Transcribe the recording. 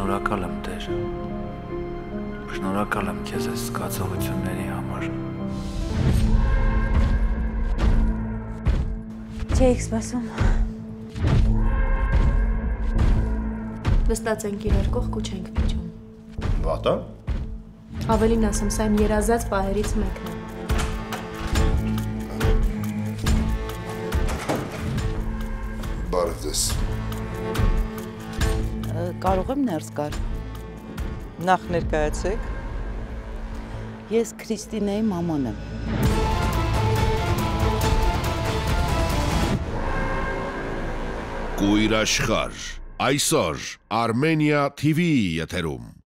Շնորհակալ եմ Տեր։ Շնորհակալ եմ քեզ այս զգացողությունների համար։ Չէիք սպասում։ Նստած ենք իրար կողք ու չենք փիճում։ Վատա։ Ավելին ասեմ, սա իմ երազած պահերից մեկն է։ Բարև ձեզ։ Կարող եմ ներս գալ։ Նախ ներկայացեք։ Ես Քրիստինեի մաման եմ։ Կույր աշխարհ այսօր Armenia TV-ի եթերում